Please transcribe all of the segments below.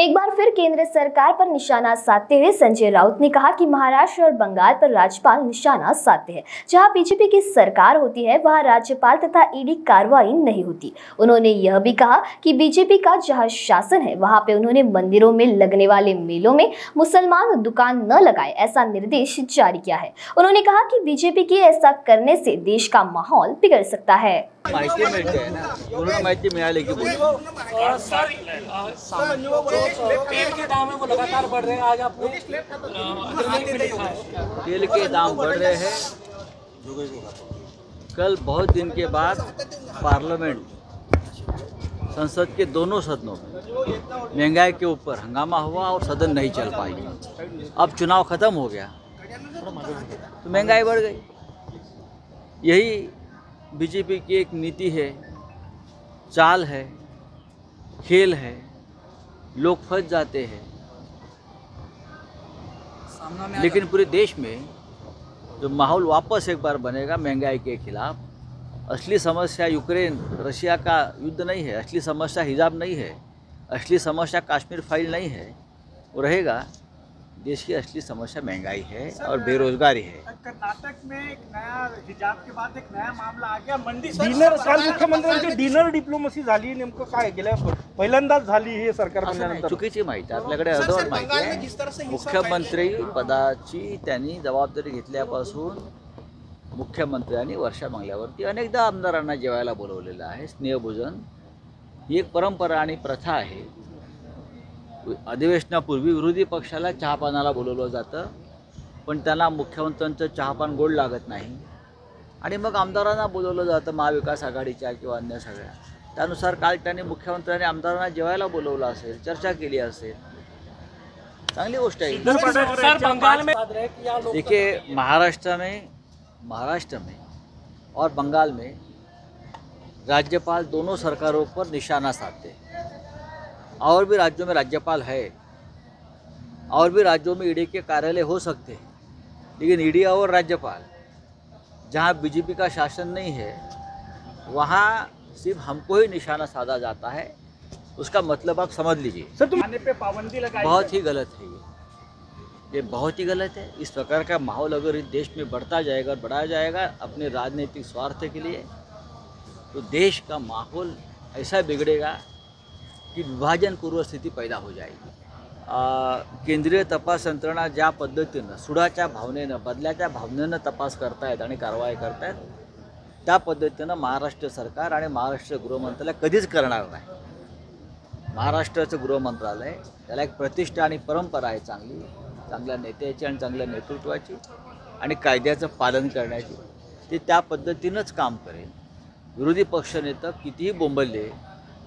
एक बार फिर केंद्र सरकार पर निशाना साधते हुए संजय राउत ने कहा कि महाराष्ट्र और बंगाल पर राज्यपाल निशाना साधते हैं। जहाँ बीजेपी की सरकार होती है वहाँ राज्यपाल तथा ईडी कार्रवाई नहीं होती। उन्होंने यह भी कहा कि बीजेपी का जहाँ शासन है वहाँ पे उन्होंने मंदिरों में लगने वाले मेलों में मुसलमान दुकान न लगाए ऐसा निर्देश जारी किया है। उन्होंने कहा कि बीजेपी की ऐसा करने से देश का माहौल बिगड़ सकता है। माहिती मिळते आहे ना? पूर्ण माहिती मिळाली की तेल के दाम है वो लगातार बढ़ रहे हैं, आज है तेल के दाम बढ़ रहे हैं। कल बहुत दिन के बाद पार्लियामेंट, संसद के दोनों सदनों में महँगाई के ऊपर हंगामा हुआ और सदन नहीं चल पाई। अब चुनाव खत्म हो गया। तो महँगाई बढ़ गई। यही बीजेपी की एक नीति है, चाल है, खेल है। लोग फंस जाते हैं। लेकिन पूरे देश में जो माहौल वापस एक बार बनेगा महँगाई के खिलाफ असली समस्या यूक्रेन रशिया का युद्ध नहीं है असली समस्या हिजाब नहीं है असली समस्या कश्मीर फ़ाइल नहीं है वो रहेगा। देश की असली समस्या महंगाई है और बेरोजगारी है। कर्नाटक में एक नया हिजाब के बाद एक नया मामला आ गया। मंडी डिनर काल मुख्यमंत्र्यांची डिनर डिप्लोमसी झाली नेमकं काय गेल्या पहिल्यांदाच झाली हे सरकार असं नाही बनल्यानंतर चुकीची माहिती आहे. आपल्याकडे अर्धवट माहिती आहे. मुख्यमंत्री पदाची त्यांनी जबाबदारी घेतल्यापासून मुख्यमंत्र्यांनी वर्षा बंगल्यावरती अनेकदा आमदारांना जेवायला बोलवलेलं आहे. स्नेहभोजन ही एक परंपरा आणि प्रथा आहे. अधिवेशनापूर्वी विरोधी पक्षाला चहापानाला बोलवलं जातं पण त्यांना मुख्यमंत्र्यांचं चहापान गोड लागत नाही. आणि मग आमदारांना बोलवलं जातं महाविकास आघाडीच्या किंवा अन्य सगळ्या. त्यानुसार काल त्यांनी मुख्यमंत्र्यांनी आमदारांना जेवायला बोलवलं असेल चर्चा केली असेल. चांगली गोष्ट आहे. देखिए महाराष्ट्र में महाराष्ट्र में और बंगाल में राज्यपाल दोनों सरकारों पर निशाना साधते हैं। और भी राज्यों में राज्यपाल है और भी राज्यों में ईडी के कार्यालय हो सकते हैं लेकिन ईडी और राज्यपाल जहाँ बीजेपी का शासन नहीं है वहाँ सिर्फ़ हमको ही निशाना साधा जाता है उसका मतलब आप समझ लीजिए। सर तुम खाने पे पाबंदी लगाई बहुत ही गलत है ये। ये बहुत ही गलत है। इस प्रकार का माहौल अगर इस देश में बढ़ता जाएगा और बढ़ाया जाएगा अपने राजनीतिक स्वार्थ के लिए तो देश का माहौल ऐसा बिगड़ेगा की विभाजन पूर्व स्थिती पैदा हो जाएगी केंद्रीय तपास यंत्रणा ज्या पद्धतीनं सुडाच्या भावनेनं बदल्याच्या भावनेनं तपास करतायत आणि कारवाई करतायत त्या पद्धतीनं महाराष्ट्र सरकार आणि महाराष्ट्र गृहमंत्रालय कधीच करणार नाही. महाराष्ट्राचं गृहमंत्रालय त्याला एक प्रतिष्ठा आणि परंपरा आहे चांगली चांगल्या नेत्याची आणि चांगल्या नेतृत्वाची आणि कायद्याचं पालन करण्याची. ते त्या पद्धतीनंच काम करेल. विरोधी पक्षनेतं कितीही बोंबलले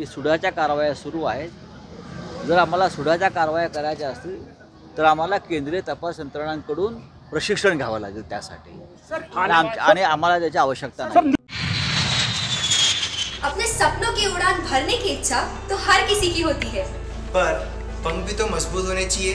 की सुडाच्या कारवाया सुरू आहेत. जर आम्हाला सुडाच्या कारवाया करायच्या असतील तर आम्हाला केंद्रीय तपास यंत्रणांकडून प्रशिक्षण घ्यावं लागेल त्यासाठी. आणि आम्हाला त्याची आवश्यकता नाही. अपने सपनों की उड़ान भरने की इच्छा तो हर किसी की होती है। पर पंख भी तो मजबूत होने चाहिए।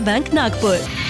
Bank Nagpur.